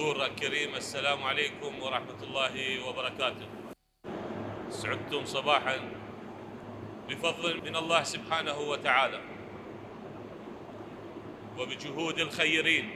الحضور الكريم السلام عليكم ورحمة الله وبركاته. سعدتم صباحا بفضل من الله سبحانه وتعالى وبجهود الخيرين.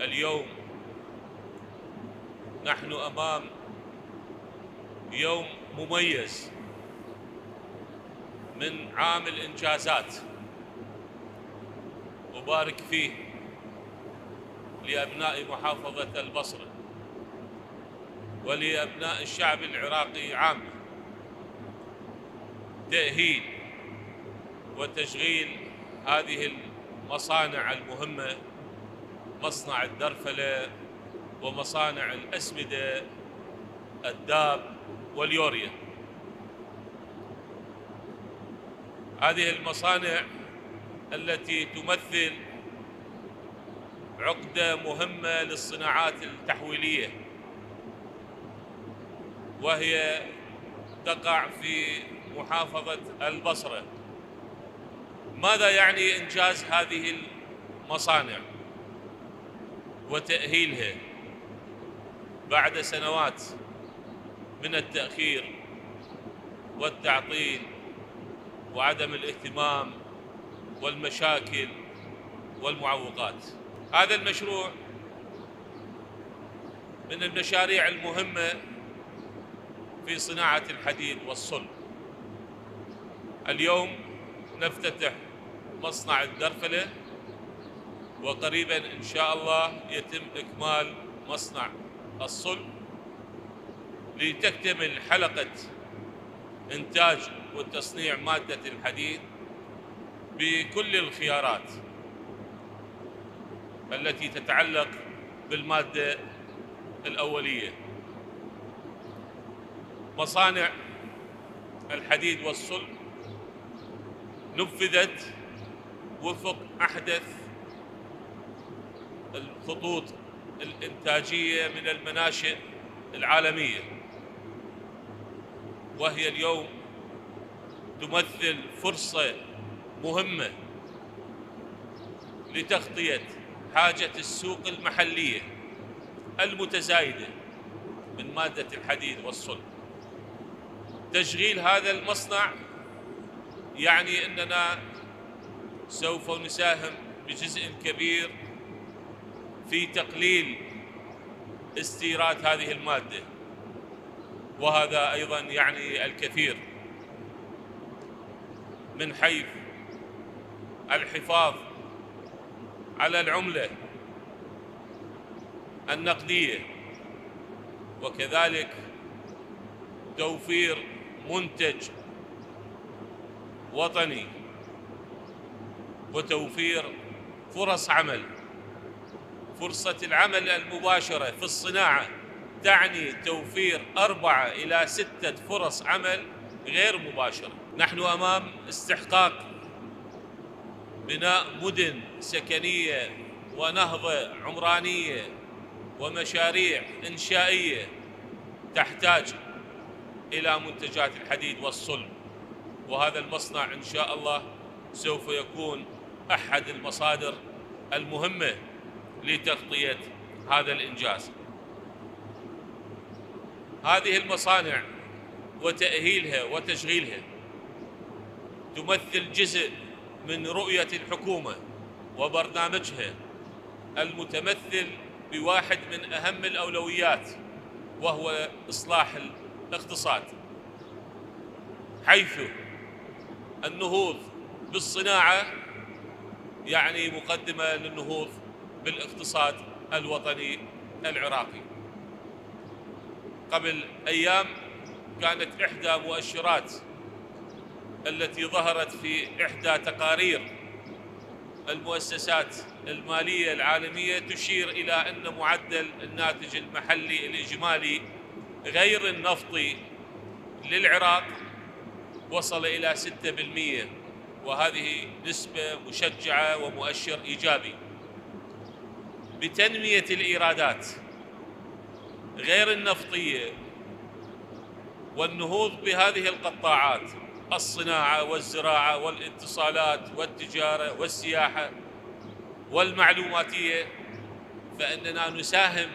اليوم نحن أمام يوم مميز من عام الإنجازات. أبارك فيه لأبناء محافظة البصرة ولأبناء الشعب العراقي عامة تأهيل وتشغيل هذه المصانع المهمة مصنع الدرفلة ومصانع الأسمدة الداب واليوريا. هذه المصانع التي تمثل عقدة مهمة للصناعات التحويلية وهي تقع في محافظة البصرة. ماذا يعني إنجاز هذه المصانع وتأهيلها بعد سنوات من التأخير والتعطيل وعدم الاهتمام والمشاكل والمعوقات؟ هذا المشروع من المشاريع المهمة في صناعة الحديد والصلب. اليوم نفتتح مصنع الدرفلة وقريبا إن شاء الله يتم إكمال مصنع الصلب لتكتمل حلقة إنتاج وتصنيع مادة الحديد بكل الخيارات. التي تتعلق بالمادة الأولية. مصانع الحديد والصلب نفذت وفق أحدث الخطوط الإنتاجية من المناشئ العالمية وهي اليوم تمثل فرصة مهمة لتغطية حاجة السوق المحلية المتزايدة من مادة الحديد والصلب. تشغيل هذا المصنع يعني أننا سوف نساهم بجزء كبير في تقليل استيراد هذه المادة وهذا أيضا يعني الكثير. من حيث الحفاظ على العملة النقدية. وكذلك توفير منتج وطني وتوفير فرص عمل. فرصة العمل المباشرة في الصناعة تعني توفير أربعة إلى ستة فرص عمل غير مباشرة. نحن أمام استحقاق بناء مدن سكنية ونهضة عمرانية ومشاريع إنشائية تحتاج إلى منتجات الحديد والصلب. وهذا المصنع إن شاء الله سوف يكون أحد المصادر المهمة لتغطية هذا الإنجاز. هذه المصانع وتأهيلها وتشغيلها تمثل جزء من رؤية الحكومة وبرنامجها المتمثل بواحد من أهم الأولويات وهو إصلاح الاقتصاد. حيث النهوض بالصناعة يعني مقدمة للنهوض بالاقتصاد الوطني العراقي. قبل أيام كانت إحدى مؤشرات التي ظهرت في إحدى تقارير المؤسسات المالية العالمية تشير إلى أن معدل الناتج المحلي الإجمالي غير النفطي للعراق وصل إلى 6% وهذه نسبة مشجعة ومؤشر إيجابي. بتنمية الإيرادات غير النفطية والنهوض بهذه القطاعات الصناعة والزراعة والاتصالات والتجارة والسياحة والمعلوماتية فإننا نساهم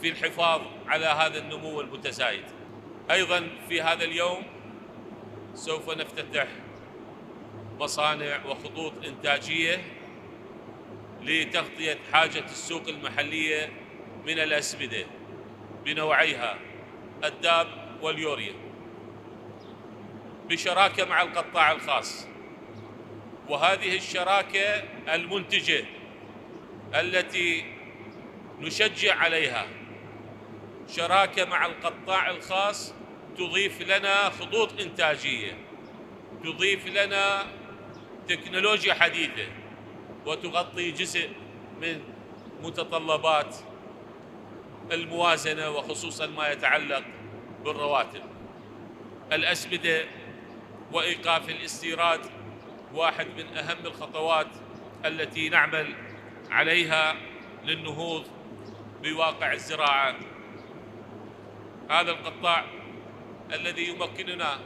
في الحفاظ على هذا النمو المتزايد. أيضا في هذا اليوم سوف نفتتح مصانع وخطوط إنتاجية لتغطية حاجة السوق المحلية من الأسمدة بنوعيها الداب واليوريا. بشراكة مع القطاع الخاص. وهذه الشراكة المنتجة التي نشجع عليها. شراكة مع القطاع الخاص تضيف لنا خطوط إنتاجية تضيف لنا تكنولوجيا حديثة وتغطي جزء من متطلبات الموازنة وخصوصا ما يتعلق بالرواتب. الأسمدة وإيقاف الاستيراد واحد من أهم الخطوات التي نعمل عليها للنهوض بواقع الزراعة. هذا القطاع الذي يمكننا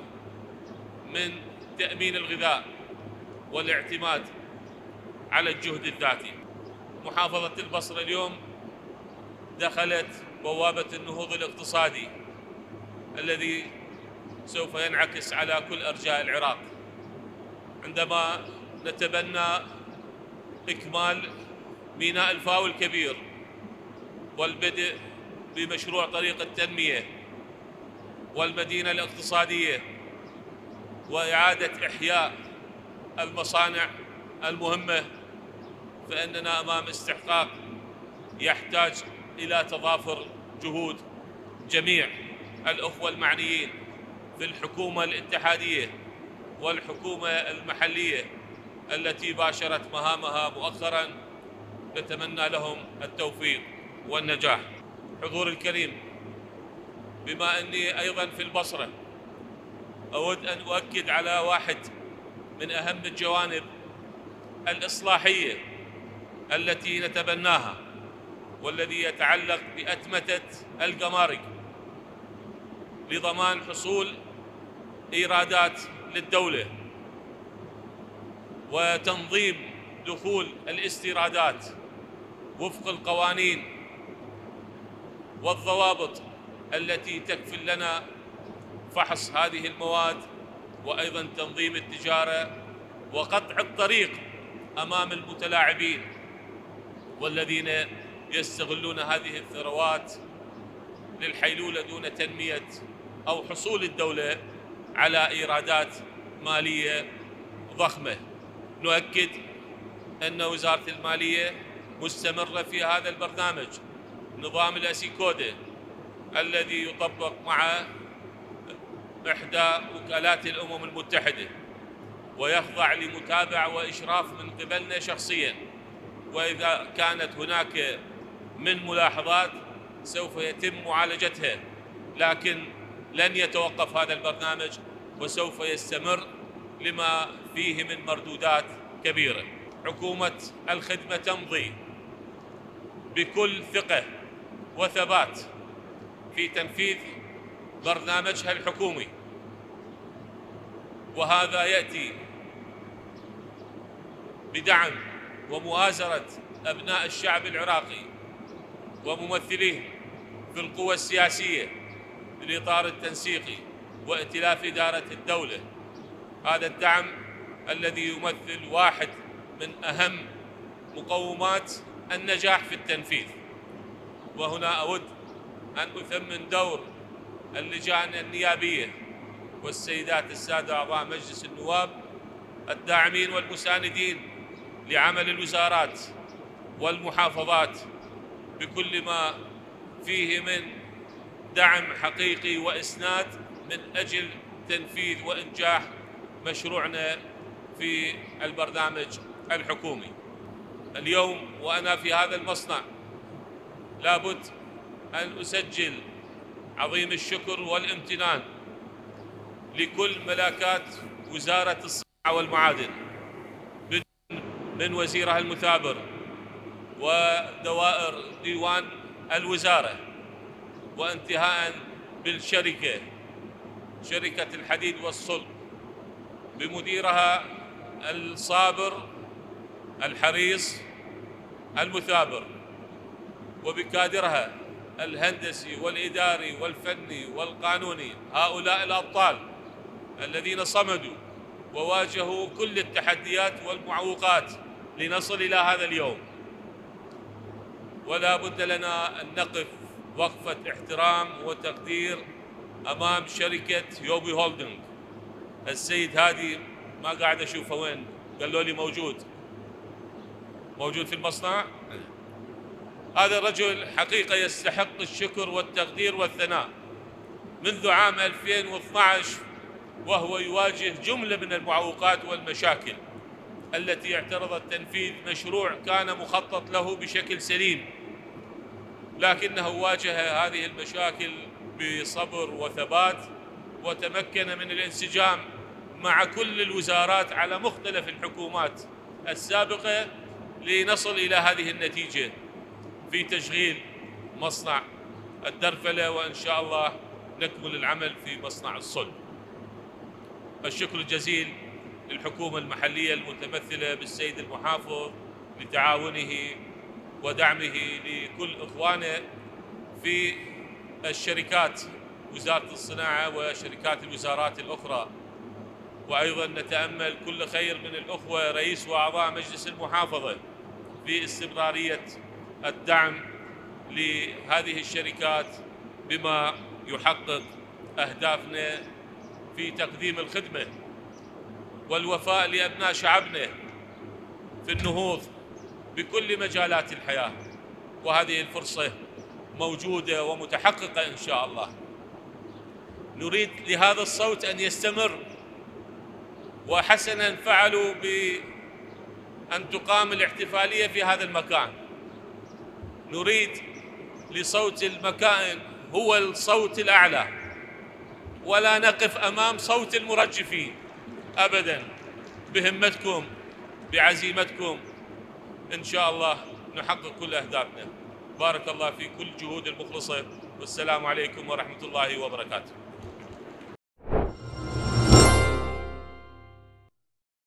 من تأمين الغذاء والاعتماد على الجهد الذاتي. محافظة البصرة اليوم دخلت بوابة النهوض الاقتصادي الذي سوف ينعكس على كل أرجاء العراق. عندما نتبنى إكمال ميناء الفاو الكبير والبدء بمشروع طريق التنمية والمدينة الاقتصادية وإعادة إحياء المصانع المهمة فإننا أمام استحقاق يحتاج إلى تضافر جهود جميع الأخوة المعنيين. في الحكومة الاتحادية والحكومة المحلية التي باشرت مهامها مؤخرا نتمنى لهم التوفيق والنجاح. حضور الكريم بما أني أيضا في البصرة أود أن أؤكد على واحد من أهم الجوانب الإصلاحية التي نتبناها والذي يتعلق بأتمتة القمارق لضمان حصول إيرادات للدولة وتنظيم دخول الاستيرادات وفق القوانين والضوابط التي تكفل لنا فحص هذه المواد وأيضا تنظيم التجارة وقطع الطريق أمام المتلاعبين والذين يستغلون هذه الثروات للحيلولة دون تنمية أو حصول الدولة على إيرادات مالية ضخمة. نؤكد أن وزارة المالية مستمرة في هذا البرنامج. نظام الاسيكودا الذي يطبق مع إحدى وكالات الأمم المتحدة ويخضع لمتابعة وإشراف من قبلنا شخصيا. وإذا كانت هناك من ملاحظات سوف يتم معالجتها. لكن لن يتوقف هذا البرنامج وسوف يستمر لما فيه من مردودات كبيرة. حكومة الخدمة تمضي بكل ثقة وثبات في تنفيذ برنامجها الحكومي. وهذا يأتي بدعم ومؤازرة أبناء الشعب العراقي وممثليه في القوى السياسية في الاطار التنسيقي وائتلاف إدارة الدولة. هذا الدعم الذي يمثل واحد من أهم مقومات النجاح في التنفيذ. وهنا أود أن أثمن دور اللجان النيابية والسيدات السادة أعضاء مجلس النواب الداعمين والمساندين لعمل الوزارات والمحافظات بكل ما فيه من دعم حقيقي وإسناد من أجل تنفيذ وإنجاح مشروعنا في البرنامج الحكومي. اليوم وأنا في هذا المصنع لابد أن أسجل عظيم الشكر والامتنان لكل ملاكات وزارة الصناعه والمعادن من وزيرها المثابر ودوائر ديوان الوزارة. وانتهاء بالشركة شركة الحديد والصلب بمديرها الصابر الحريص المثابر وبكادرها الهندسي والإداري والفني والقانوني هؤلاء الأبطال الذين صمدوا وواجهوا كل التحديات والمعوقات لنصل إلى هذا اليوم. ولا بد لنا أن نقف وقفة احترام وتقدير أمام شركة يوبي هولدنج. السيد هادي ما قاعد أشوفه وين؟ قالوا لي موجود. موجود في المصنع؟ هذا الرجل حقيقة يستحق الشكر والتقدير والثناء. منذ عام 2012 وهو يواجه جملة من المعوقات والمشاكل التي اعترضت تنفيذ مشروع كان مخطط له بشكل سليم. لكنه واجه هذه المشاكل بصبر وثبات وتمكن من الانسجام مع كل الوزارات على مختلف الحكومات السابقة لنصل إلى هذه النتيجة في تشغيل مصنع الدرفلة وإن شاء الله نكمل العمل في مصنع الصلب. الشكر الجزيل للحكومة المحلية المتمثلة بالسيد المحافظ لتعاونه ودعمه لكل إخوانه في الشركات وزارة الصناعة وشركات الوزارات الأخرى. وأيضا نتأمل كل خير من الأخوة رئيس وأعضاء مجلس المحافظة في استمرارية الدعم لهذه الشركات بما يحقق أهدافنا في تقديم الخدمة والوفاء لأبناء شعبنا في النهوض. بكل مجالات الحياة وهذه الفرصة موجودة ومتحققة إن شاء الله. نريد لهذا الصوت أن يستمر وحسنا فعلوا بأن تقام الاحتفالية في هذا المكان. نريد لصوت المكائن هو الصوت الأعلى ولا نقف أمام صوت المرجفين أبدا. بهمتكم بعزيمتكم إن شاء الله نحقق كل أهدافنا. بارك الله في كل جهود المخلصة. والسلام عليكم ورحمة الله وبركاته.